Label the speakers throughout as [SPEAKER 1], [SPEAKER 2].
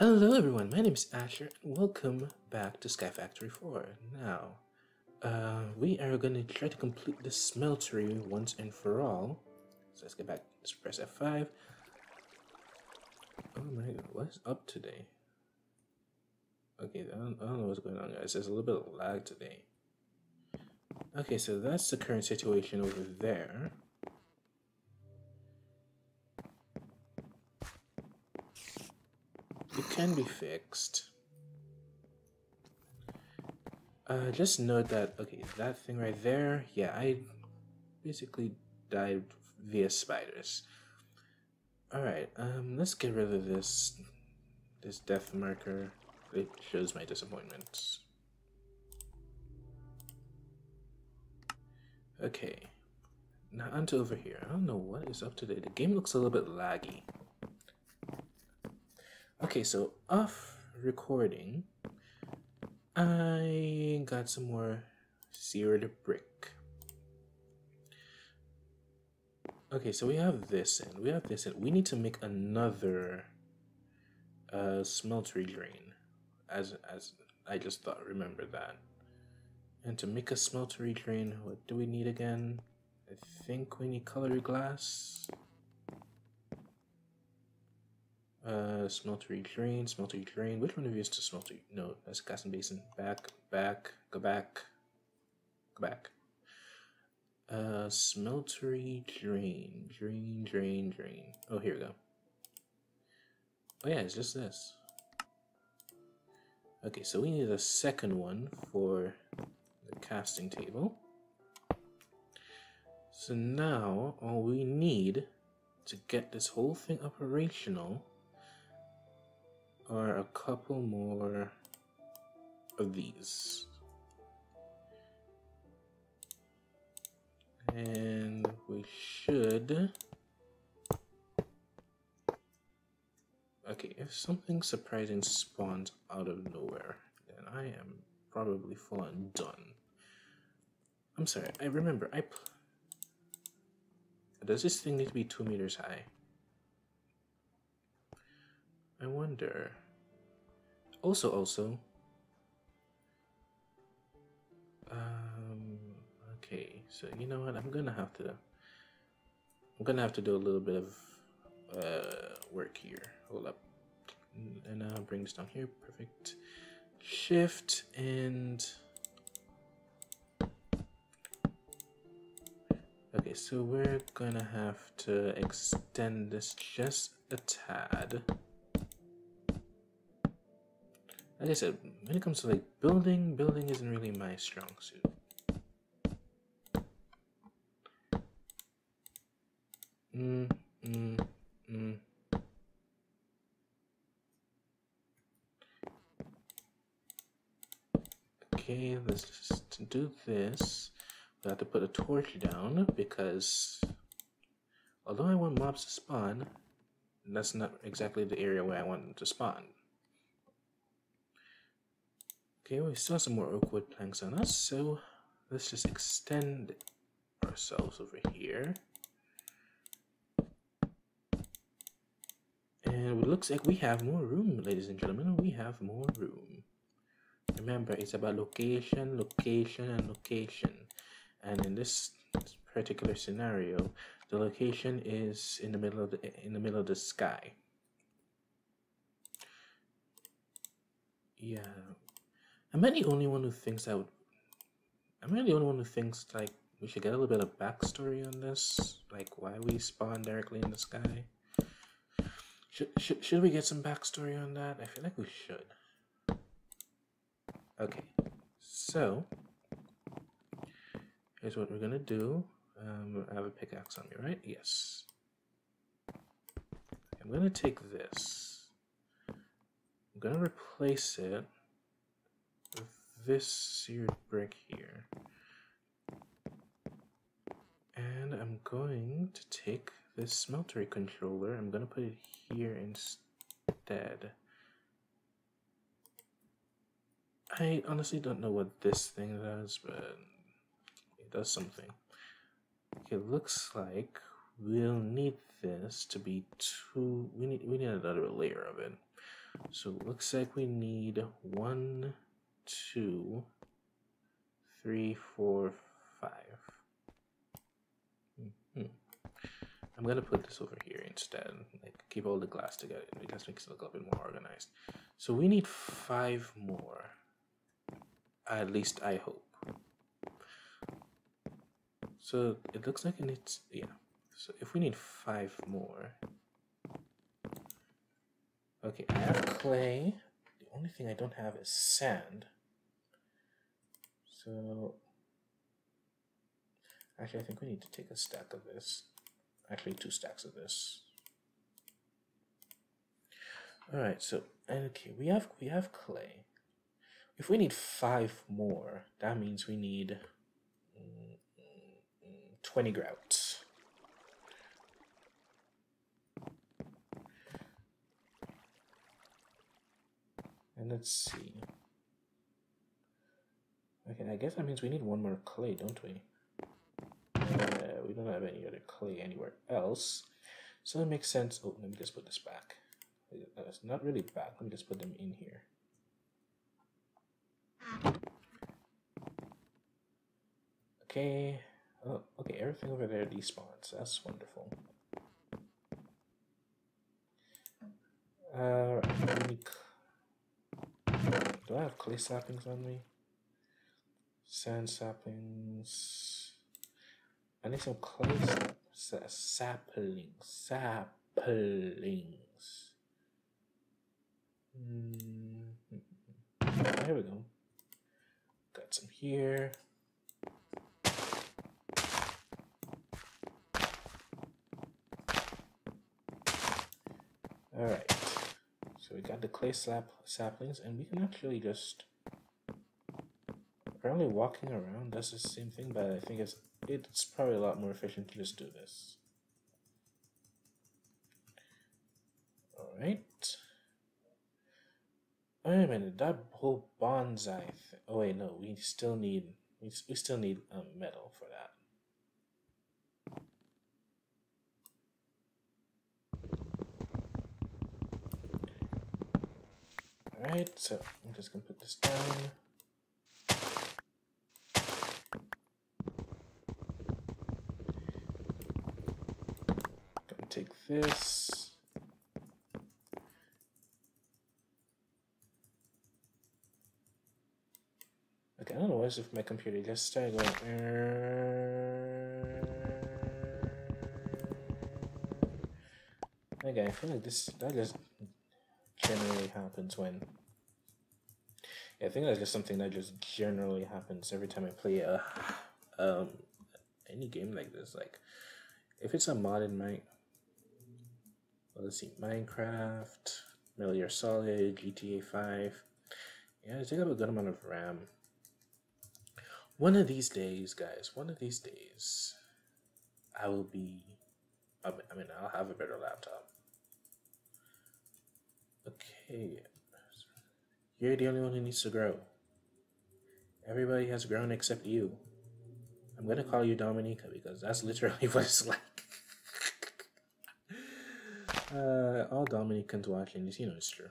[SPEAKER 1] Hello everyone, my name is Asher and welcome back to Sky Factory 4. Now, uh, we are going to try to complete the smeltery once and for all. So let's get back, let's press F5. Oh my god, what's up today? Okay, I don't, I don't know what's going on guys, there's a little bit of lag today. Okay, so that's the current situation over there. It can be fixed. Uh, just note that, okay, that thing right there, yeah, I basically died via spiders. Alright, um, let's get rid of this, this death marker. It shows my disappointment. Okay, now onto over here. I don't know what is up today. The game looks a little bit laggy. Okay, so off recording, I got some more seared brick. Okay, so we have this and we have this and we need to make another uh, smeltery drain. As as I just thought, remember that. And to make a smeltery drain, what do we need again? I think we need colored glass. Uh, smeltery drain, smeltery drain. Which one of you is to smeltery? No, that's casting basin. Back, back, go back, go back. Uh, smeltery drain, drain, drain, drain. Oh, here we go. Oh yeah, it's just this. Okay, so we need a second one for the casting table. So now all we need to get this whole thing operational are a couple more of these. And we should... Okay, if something surprising spawns out of nowhere, then I am probably full on done. I'm sorry, I remember, I... Does this thing need to be two meters high? I wonder. Also, also. Um, okay, so you know what? I'm gonna have to. I'm gonna have to do a little bit of uh, work here. Hold up. And now bring this down here. Perfect. Shift and. Okay, so we're gonna have to extend this just a tad. Like I said, when it comes to like building, building isn't really my strong suit. Mm, mm, mm. Okay, let's just do this. We have to put a torch down because although I want mobs to spawn, that's not exactly the area where I want them to spawn. Okay, we still have some more oak wood planks on us, so let's just extend ourselves over here. And it looks like we have more room, ladies and gentlemen. We have more room. Remember, it's about location, location, and location. And in this particular scenario, the location is in the middle of the in the middle of the sky. Yeah, Am I the only one who thinks that would... Am I the only one who thinks, like, we should get a little bit of backstory on this? Like, why we spawn directly in the sky? Should, should, should we get some backstory on that? I feel like we should. Okay, so... Here's what we're gonna do. Um, I have a pickaxe on me, right? Yes. I'm gonna take this. I'm gonna replace it this seared brick here. And I'm going to take this smeltery controller, I'm going to put it here instead. I honestly don't know what this thing does, but it does something. Okay, looks like we'll need this to be two, we need, we need another layer of it. So it looks like we need one, two, three, four, five. Mm-hmm. I'm gonna put this over here instead. Like keep all the glass together because it makes it look a little bit more organized. So we need five more. At least I hope. So it looks like it needs yeah. So if we need five more. Okay, I have clay. Only thing I don't have is sand. So actually I think we need to take a stack of this. Actually two stacks of this. Alright, so okay, we have we have clay. If we need five more, that means we need mm, mm, mm, 20 grout. And let's see. Okay, I guess that means we need one more clay, don't we? Uh, we don't have any other clay anywhere else. So it makes sense. Oh, let me just put this back. Uh, it's not really back. Let me just put them in here. Okay. Oh, okay, everything over there despawns. That's wonderful. Alright, do I have clay saplings on me? Sand saplings. I need some clay sap saplings. Saplings. Mm -hmm. There we go. Got some here. All right. So we got the clay sap saplings, and we can actually just apparently walking around does the same thing, but I think it's it's probably a lot more efficient to just do this. All right. Wait a minute, that whole bonsai. oh wait, no, we still need we, we still need um, metal for that. Alright, so I'm just gonna put this down. Gonna take this. Okay, I don't know why if my computer just started going. Uh, okay, I feel like this that just happens when I think that's just something that just generally happens every time I play a um any game like this. Like if it's a modded Mine well, let's see, Minecraft, Metal Gear Solid, GTA 5. Yeah, I take up a good amount of RAM. One of these days, guys, one of these days, I will be, I mean, I'll have a better laptop. Okay. You're the only one who needs to grow. Everybody has grown except you. I'm gonna call you Dominica because that's literally what it's like. uh, all Dominicans watching this, you know it's true.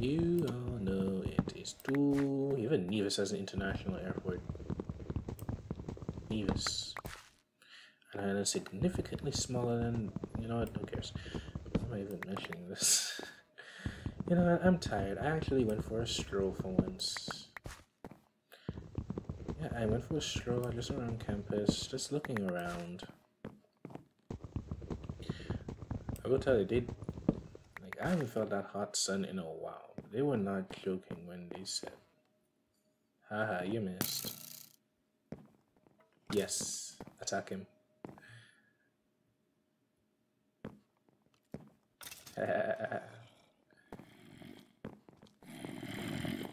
[SPEAKER 1] You all know it is too. Even Nevis has an international airport. Nevis. And it's significantly smaller than, you know what, who cares? Why am I even mentioning this? you know, what, I'm tired. I actually went for a stroll for once. Yeah, I went for a stroll just around campus, just looking around. I will tell you, they, like, I haven't felt that hot sun in a while. They were not joking when they said, haha, you missed. Yes, attack him.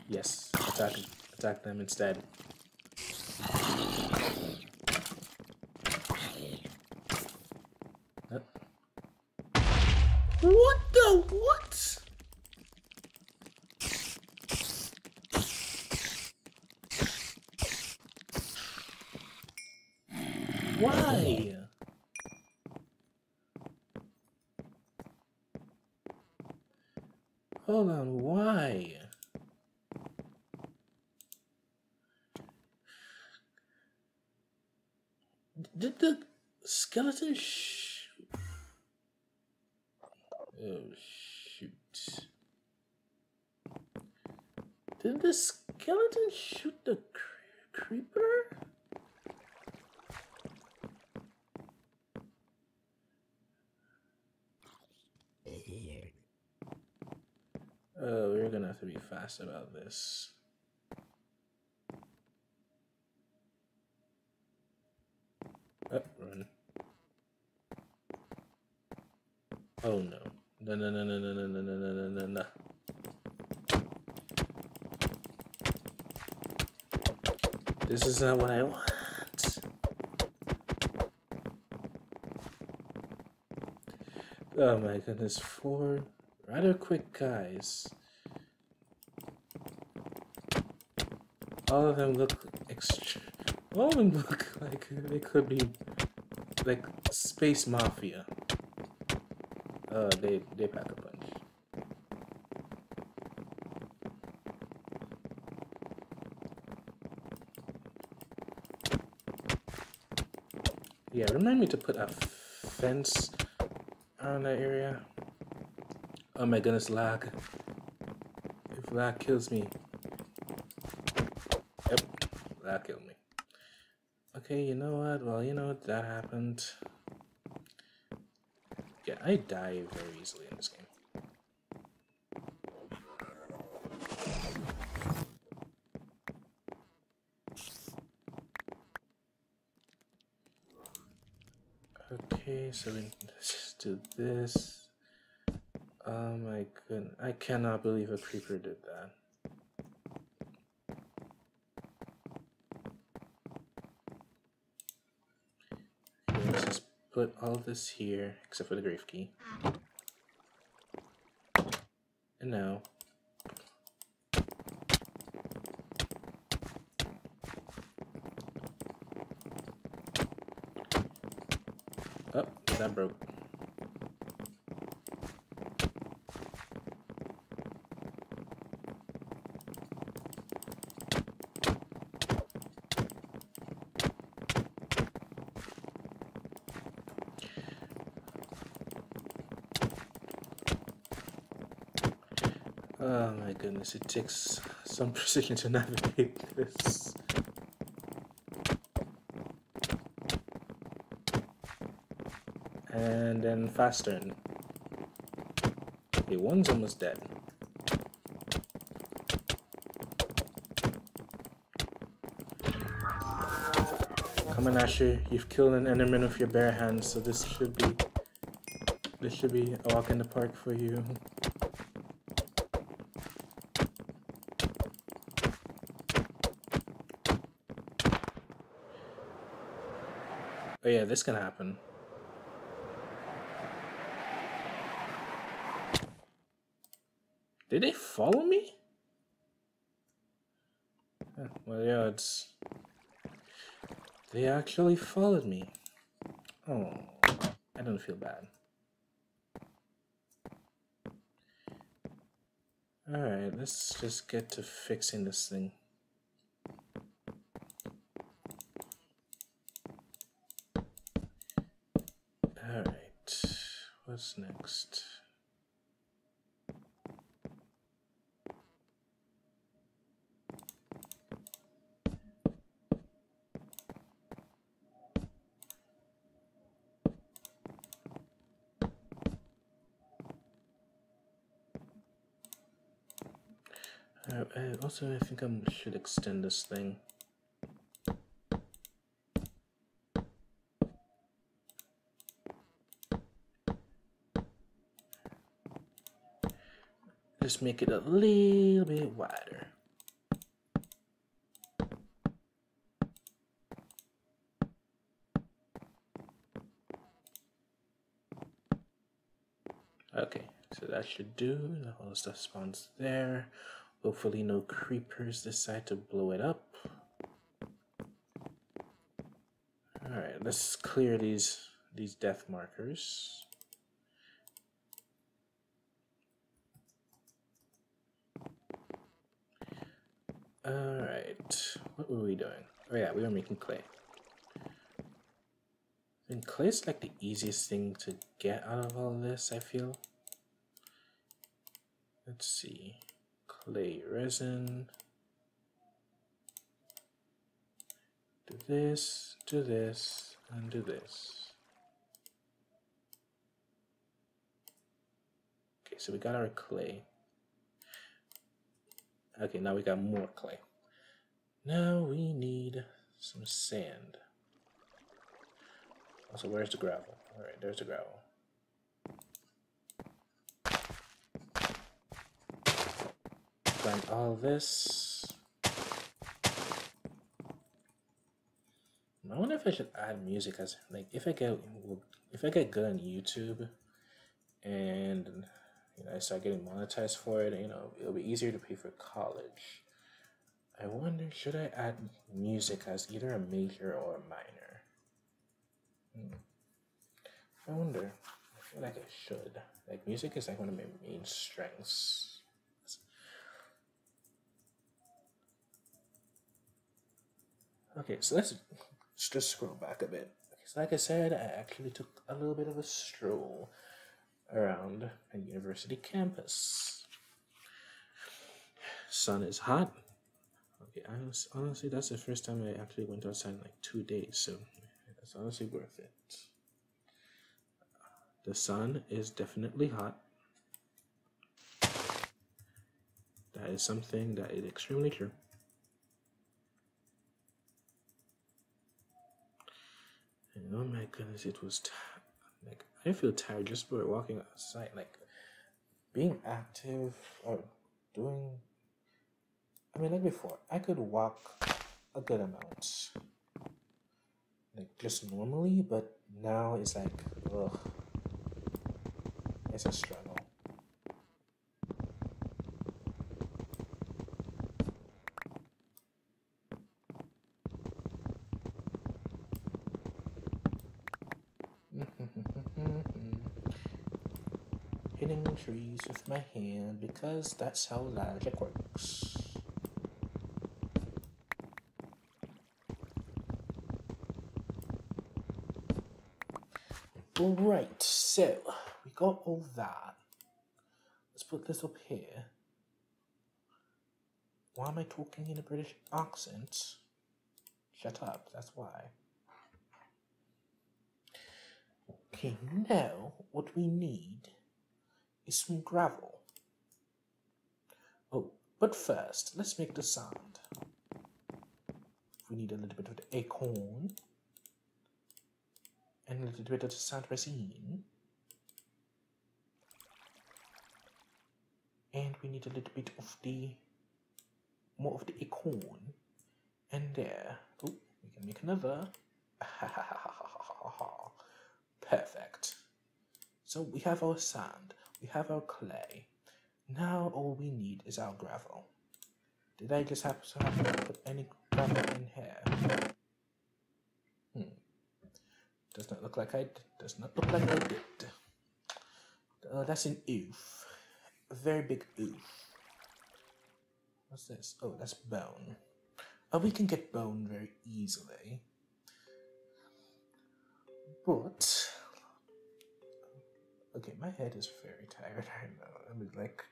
[SPEAKER 1] yes, attack attack them instead. What the what? Why? Hold on, why? Did the skeleton sh Oh shoot. Did the skeleton shoot the cre creeper? Oh, we're gonna have to be fast about this. Oh, run. Oh no. No, no, no, no, no, no, no, no, no, no, no. This is not what I want. Oh my goodness, four rather quick guys. All of them look extra. All of them look like they could be like space mafia. Uh, they they pack a punch. Yeah, remind me to put a fence around that area. Oh my goodness, lag. If lag kills me. Yep, lag killed me. Okay, you know what? Well, you know what? That happened. I die very easily in this game. Okay, so we just do this. Oh my goodness. I cannot believe a creeper did that. Okay, let's just put all this here, except for the grave key. And now... Oh, that broke. Oh my goodness, it takes some precision to navigate this. And then fast turn. Okay, one's almost dead. Come on, Asher. You've killed an enderman with your bare hands, so this should be this should be a walk in the park for you. Yeah, this can happen. Did they follow me? well, yeah, it's... They actually followed me. Oh, I don't feel bad. Alright, let's just get to fixing this thing. Alright, next? Uh, also, I think I should extend this thing. Make it a little bit wider. Okay, so that should do. All the stuff spawns there. Hopefully no creepers decide to blow it up. Alright, let's clear these these death markers. Alright, what were we doing? Oh yeah, we were making clay. And clay is like the easiest thing to get out of all this, I feel. Let's see. Clay resin. Do this, do this, and do this. Okay, so we got our clay. Okay, now we got more clay. Now we need some sand. Also, where's the gravel? Alright, there's the gravel. Grind all this. I wonder if I should add music as like if I get if I get good on YouTube and you know I start getting monetized for it, you know, it'll be easier to pay for college. I wonder should I add music as either a major or a minor? Hmm. I wonder. I feel like I should. Like music is like one of my main strengths. Okay, so let's just scroll back a bit. So like I said, I actually took a little bit of a stroll around a university campus. Sun is hot. Okay, honestly, that's the first time I actually went outside in like two days, so that's honestly worth it. The sun is definitely hot. That is something that is extremely true. Oh my goodness, it was like I feel tired just by walking outside. Like being active or doing. I mean, like before, I could walk a good amount, like just normally, but now it's like, ugh, it's a struggle. Trees with my hand because that's how logic works. Alright, so we got all that. Let's put this up here. Why am I talking in a British accent? Shut up, that's why. Okay, now what we need is some gravel. Oh, but first, let's make the sand. We need a little bit of the acorn and a little bit of the sand resin. And we need a little bit of the more of the acorn. And there. Oh, we can make another. Perfect. So we have our sand. We have our clay. Now all we need is our gravel. Did I just happen to have to put any gravel in here? Hmm. Does not look like I does not look like I did. Oh, that's an oof. A very big oof. What's this? Oh, that's bone. Oh, we can get bone very easily. But Okay, my head is very tired right now. I mean, like,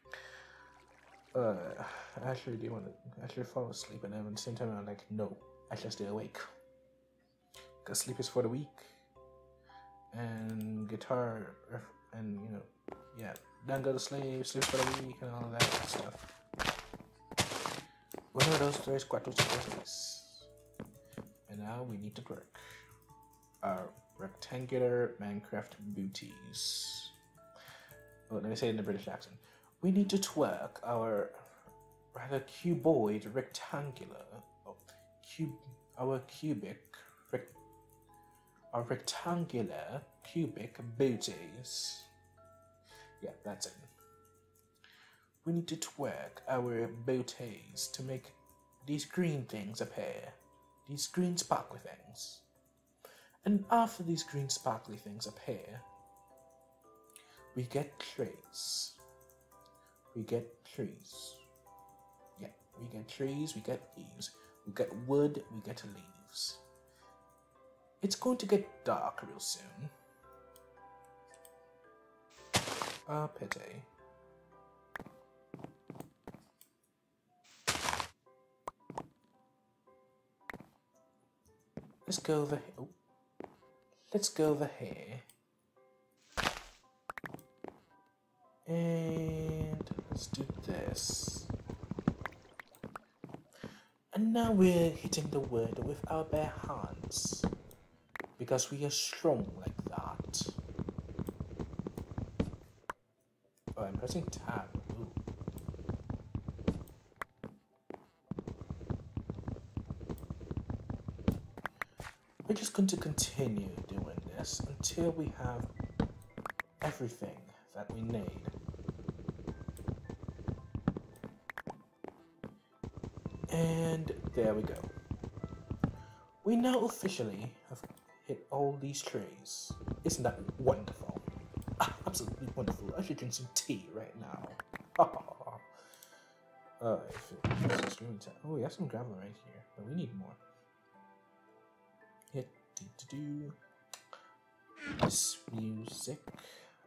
[SPEAKER 1] uh, I actually do want to actually fall asleep, and then at the same time, I'm like, no, I should stay awake. Because sleep is for the weak. And guitar, and you know, yeah, don't go to sleep, sleep for the weak, and all that stuff. One of those tres, cuatro, And now we need to work our rectangular Minecraft booties Oh, let me say it in a British accent. We need to twerk our rather cuboid rectangular, oh, cube, our cubic, rec, our rectangular cubic booties. Yeah, that's it. We need to twerk our booties to make these green things appear. These green sparkly things. And after these green sparkly things appear, we get trees. We get trees. Yeah, we get trees, we get leaves. We get wood, we get leaves. It's going to get dark real soon. Ah, pity. Let's go over here. Let's go over here. And let's do this. And now we're hitting the wood with our bare hands. Because we are strong like that. Oh, I'm pressing tab. We're just going to continue doing this until we have everything that we need. There we go. We now officially have hit all these trees. Isn't that wonderful? Ah, absolutely wonderful. I should drink some tea right now. extremely. Oh, we have some gravel right here, but we need more. Hit do do do. This music.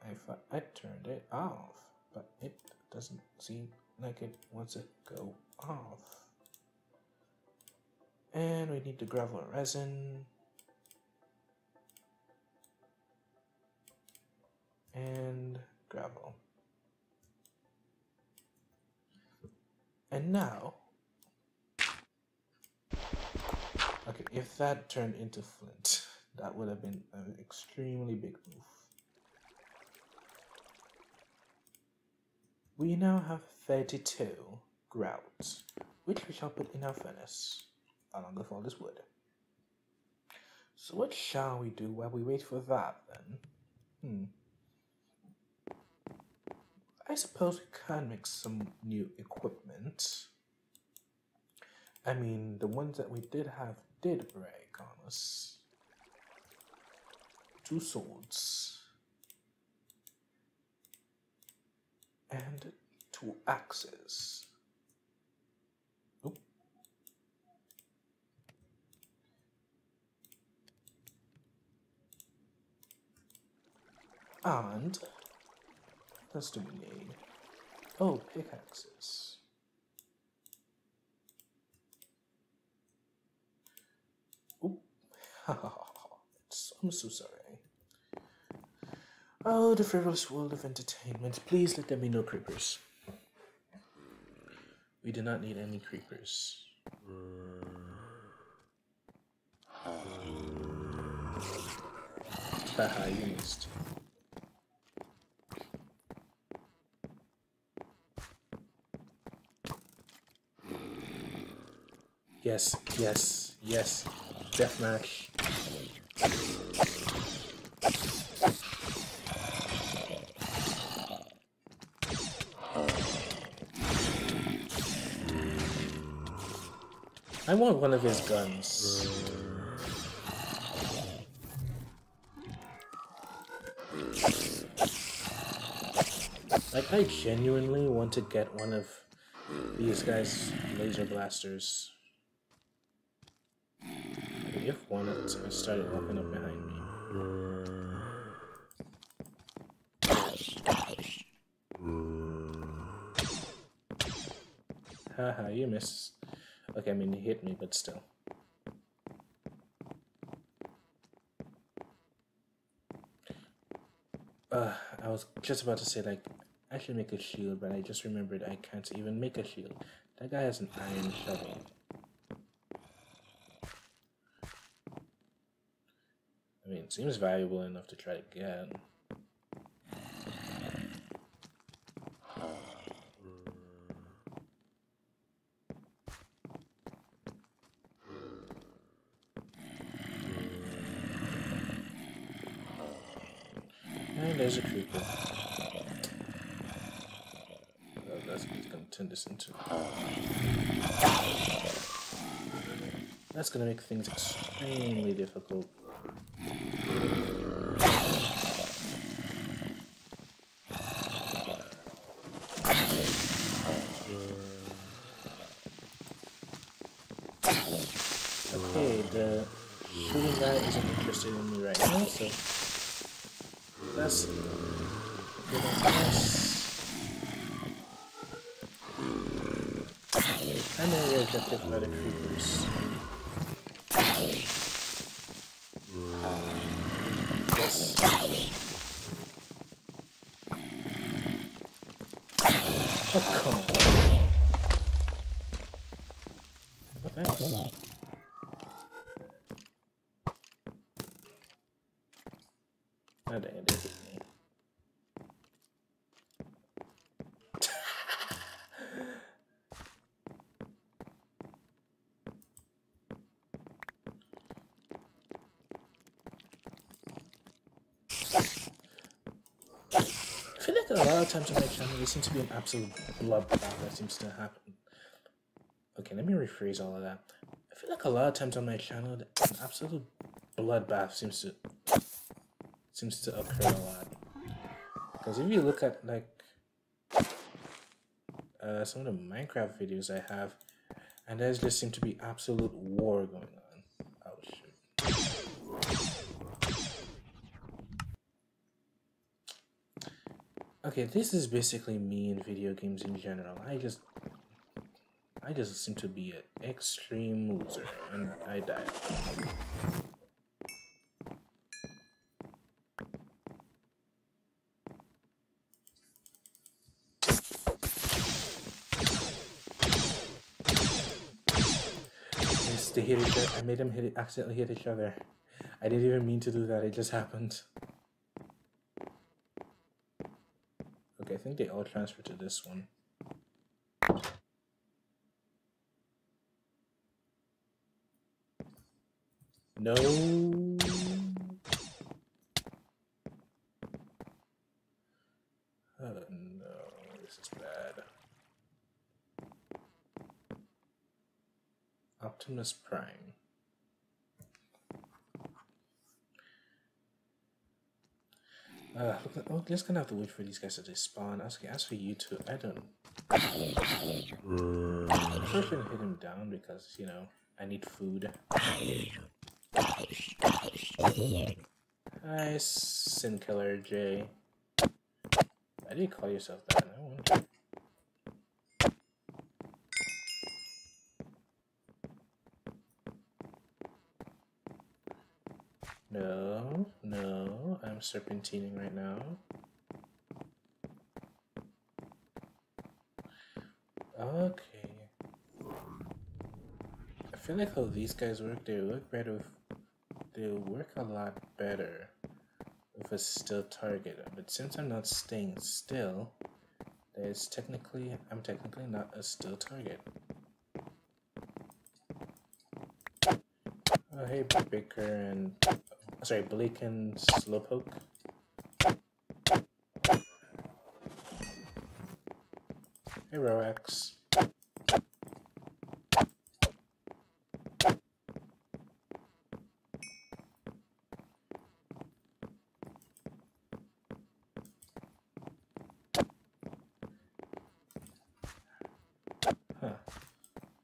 [SPEAKER 1] I thought I turned it off, but it doesn't seem like it wants to go off. And we need the gravel and resin. And gravel. And now, okay, if that turned into flint, that would have been an extremely big move. We now have 32 grouts, which we shall put in our furnace along with all this wood. So what shall we do while we wait for that then? Hmm. I suppose we can make some new equipment. I mean, the ones that we did have did break on us. Two swords. And two axes. And what else do we need? Oh, pickaxes. Oop. I'm so sorry. Oh, the frivolous world of entertainment. Please let there be no creepers. We do not need any creepers. Haha, you missed. Yes, yes, yes. Deathmatch. I want one of his guns. Like, I genuinely want to get one of these guys' laser blasters if one started walking up behind me. Haha, you miss. Okay, I mean, he hit me, but still. Uh, I was just about to say, like, I should make a shield, but I just remembered I can't even make a shield. That guy has an iron shovel. I mean, it seems valuable enough to try to get. And there's a creeper. Oh, that's gonna turn this into. That's gonna make things extremely difficult. Okay, the shooting guy isn't interested in me right now, creepers. Of times on my channel there seems to be an absolute bloodbath that seems to happen. Okay, let me rephrase all of that. I feel like a lot of times on my channel an absolute bloodbath seems to seems to occur a lot. Because if you look at like uh, some of the Minecraft videos I have, and there's just seem to be absolute war going on. Oh shoot. Okay, this is basically me in video games in general. I just I just seem to be an extreme loser and I die. They hit each other. I made them hit it, accidentally hit each other. I didn't even mean to do that. It just happened. I think they all transfer to this one. No. Oh no, this is bad. Optimus Prime. Uh, oh, just gonna have to wait for these guys to despawn. Okay, as for you two, I don't. I'm first gonna hit him down because you know I need food. Hi, Sin Killer J. Why do you call yourself that? No, no, I'm serpentining right now. Okay. I feel like how these guys work, they work better they work a lot better with a still target. But since I'm not staying still, there's technically, I'm technically not a still target. Oh, hey, Baker and sorry, Blake and Slowpoke. Hey, Roax.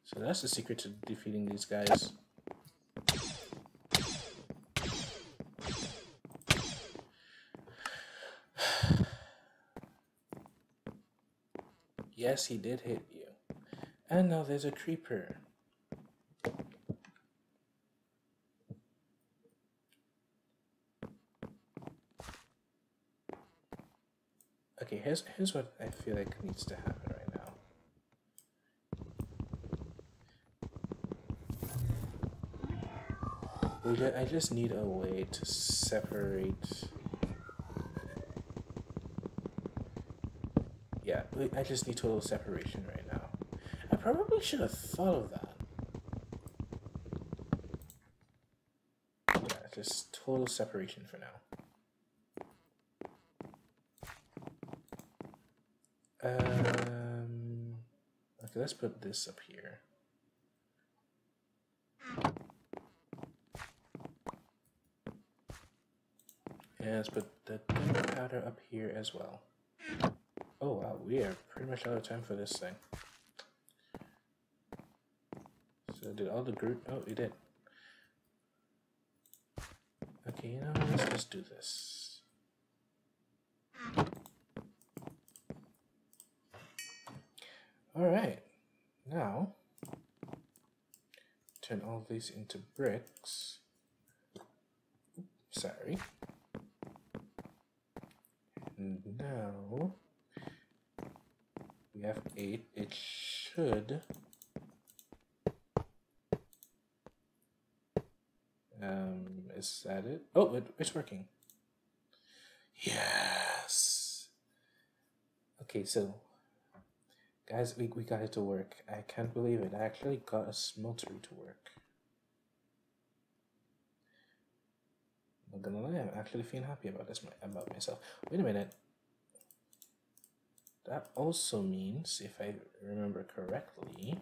[SPEAKER 1] So that's the secret to defeating these guys. Yes, he did hit you. And now there's a creeper. Okay, here's here's what I feel like needs to happen right now. I just need a way to separate. Yeah, I just need total separation right now. I probably should have thought of that. Yeah, just total separation for now. Um, okay, let's put this up here. And let's put the powder up here as well. Oh wow, we are pretty much out of time for this thing. So did all the group? Oh, we did. Okay, you know, let's just do this. All right, now turn all these into bricks. Sorry. 8, it should um, is that it? Oh, it, it's working. Yes. Okay, so guys, we, we got it to work. I can't believe it. I actually got a smeltery to work. Not gonna lie, I'm actually feeling happy about this about myself. Wait a minute. That also means, if I remember correctly,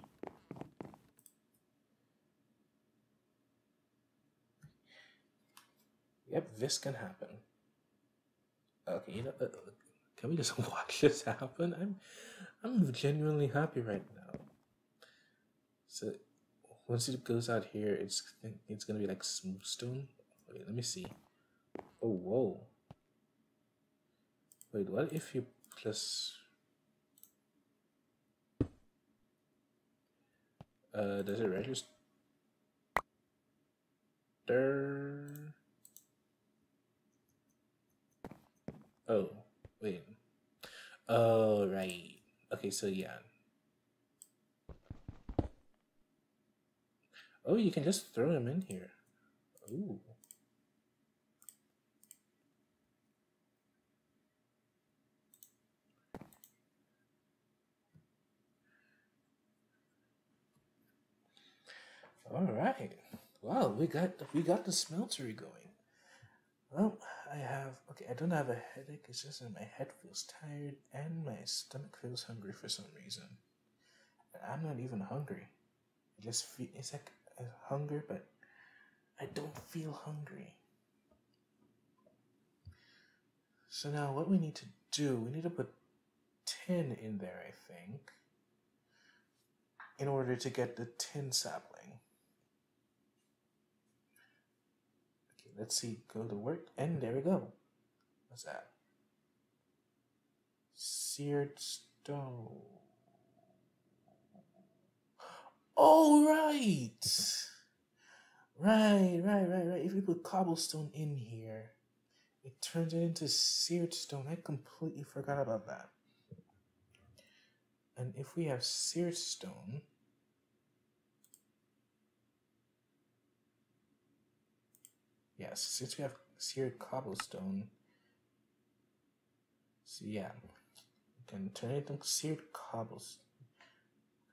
[SPEAKER 1] yep, this can happen. Okay, you know, uh, can we just watch this happen? I'm, I'm genuinely happy right now. So, once it goes out here, it's it's gonna be like smooth stone. Wait, let me see. Oh, whoa. Wait, what if you plus... Uh, does it register? Oh, wait. Oh, right. Okay, so yeah. Oh, you can just throw them in here. Ooh. All right. Wow, we got we got the smeltery going. Well, I have okay. I don't have a headache. It's just that my head feels tired and my stomach feels hungry for some reason. I'm not even hungry. I just feel it's like hunger, but I don't feel hungry. So now, what we need to do? We need to put tin in there. I think in order to get the tin sapling. Let's see, go to work, and there we go. What's that? Seared stone. Oh, right! Right, right, right, right. If we put cobblestone in here, it turns it into seared stone. I completely forgot about that. And if we have seared stone, Yes, since we have seared cobblestone, so yeah, can turn it into seared cobblestone.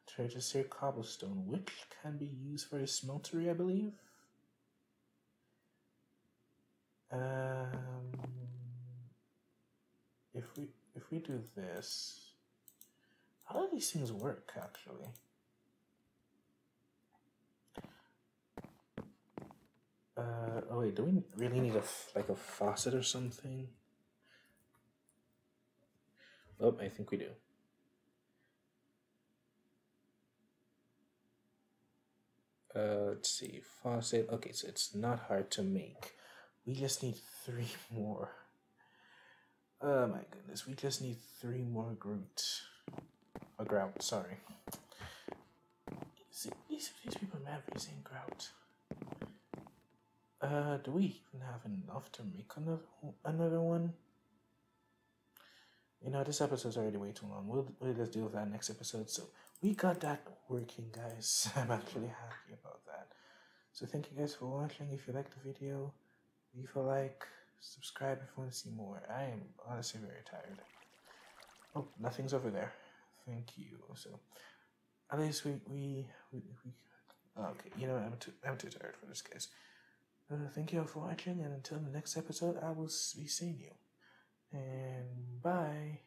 [SPEAKER 1] Turn it to seared cobblestone, which can be used for a smeltery, I believe. Um, if we if we do this, how do these things work actually? Uh, oh wait, do we really need a like a faucet or something? Oh, I think we do. Uh, let's see, faucet. Okay, so it's not hard to make. We just need three more. Oh my goodness, we just need three more Groot. A grout, sorry. These, these people mad for saying grout. Uh, do we even have enough to make another another one? You know, this episode's already way too long. We'll, we'll just deal with that next episode. So we got that working, guys. I'm actually happy about that. So thank you guys for watching. If you liked the video, leave a like, subscribe if you want to see more. I am honestly very tired. Oh, nothing's over there. Thank you. So at least we we we, we okay. You know, I'm too I'm too tired for this, guys. Uh, thank you all for watching, and until the next episode, I will be seeing you. And bye.